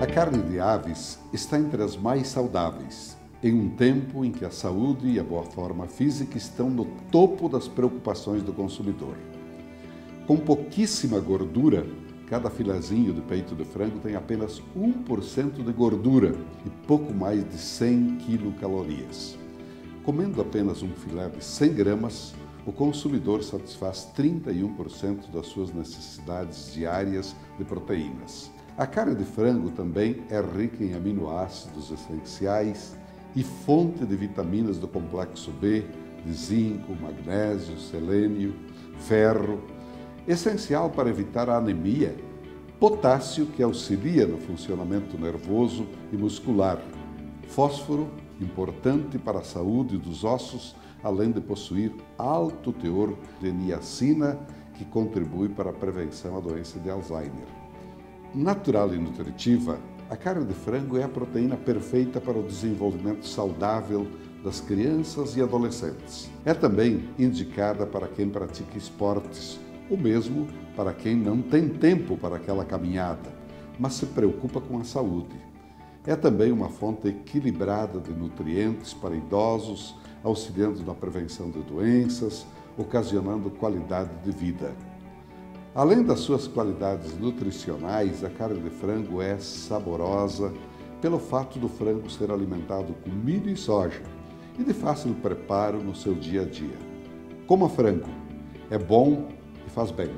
A carne de aves está entre as mais saudáveis, em um tempo em que a saúde e a boa forma física estão no topo das preocupações do consumidor. Com pouquíssima gordura, cada filezinho de peito de frango tem apenas 1% de gordura e pouco mais de 100 quilocalorias. Comendo apenas um filé de 100 gramas, o consumidor satisfaz 31% das suas necessidades diárias de proteínas. A carne de frango também é rica em aminoácidos essenciais e fonte de vitaminas do complexo B, de zinco, magnésio, selênio, ferro, essencial para evitar a anemia, potássio, que auxilia no funcionamento nervoso e muscular, fósforo, importante para a saúde dos ossos, além de possuir alto teor de niacina, que contribui para a prevenção da doença de Alzheimer. Natural e nutritiva, a carne de frango é a proteína perfeita para o desenvolvimento saudável das crianças e adolescentes. É também indicada para quem pratica esportes, ou mesmo para quem não tem tempo para aquela caminhada, mas se preocupa com a saúde. É também uma fonte equilibrada de nutrientes para idosos, auxiliando na prevenção de doenças, ocasionando qualidade de vida. Além das suas qualidades nutricionais, a carne de frango é saborosa pelo fato do frango ser alimentado com milho e soja e de fácil preparo no seu dia a dia. Coma frango, é bom e faz bem.